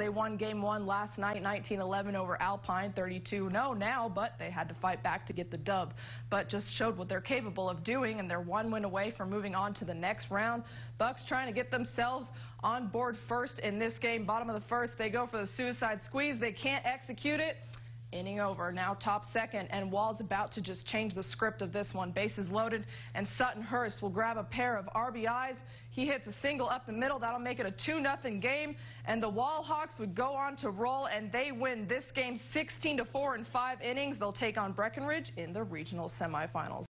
They won game one last night, 19-11 over Alpine, 32-0 now, but they had to fight back to get the dub. But just showed what they're capable of doing, and they're one win away from moving on to the next round. Bucks trying to get themselves on board first in this game. Bottom of the first, they go for the suicide squeeze. They can't execute it. Inning over, now top second, and Wall's about to just change the script of this one. Bases loaded, and Sutton Hurst will grab a pair of RBIs. He hits a single up the middle. That'll make it a 2-0 game, and the Wall Hawks would go on to roll, and they win this game 16 to 4 in five innings. They'll take on Breckenridge in the regional semifinals.